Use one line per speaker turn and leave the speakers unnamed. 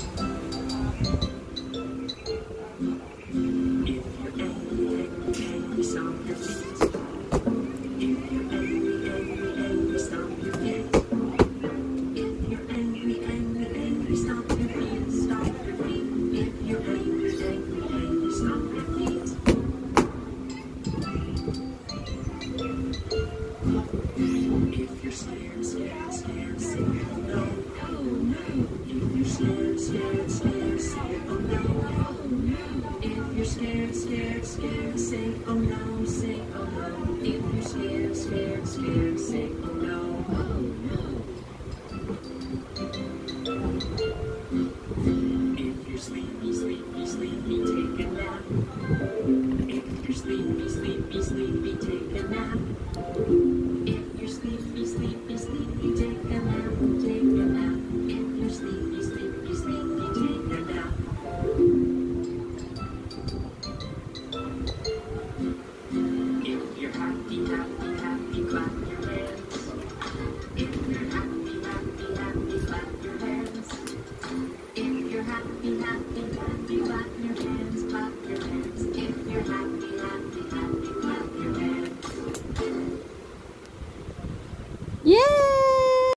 If you're angry, stomp your feet. If you're scared, scared, scared, say oh no, oh no. If you're scared, scared, scared, say oh no, say oh no. If you're scared, scared, scared, say oh no, oh no. If you're sleepy, sleepy, sleepy, take a nap. If you're sleepy, sleepy, sleepy. happy, happy, happy, clap your hands.